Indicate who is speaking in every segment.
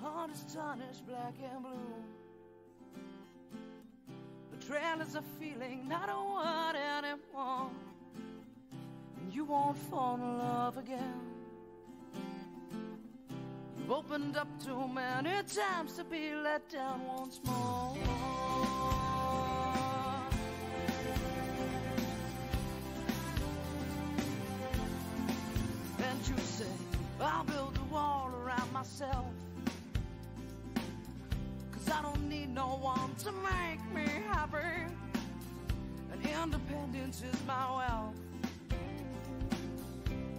Speaker 1: heart is tarnished black and blue. Betrayal is a feeling, not a word anymore. And you won't fall in love again. You've opened up too many times to be let down once more. I don't need no one to make me happy. And independence is my wealth.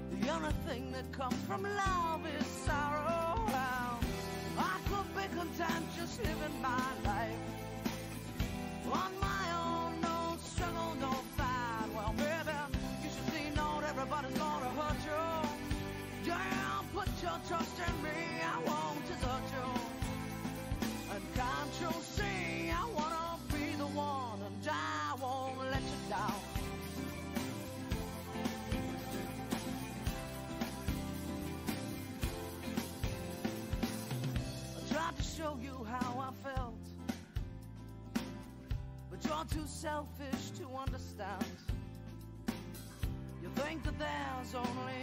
Speaker 1: The only thing that comes from love is sorrow. Well, I could be content just living my life. On my own, no struggle, no fight. Well, baby, you should see not everybody's gonna hurt you. Yeah, put your trust in me, I won't can't you see, I wanna be the one, and I won't let you down. I tried to show you how I felt, but you're too selfish to understand. You think that there's only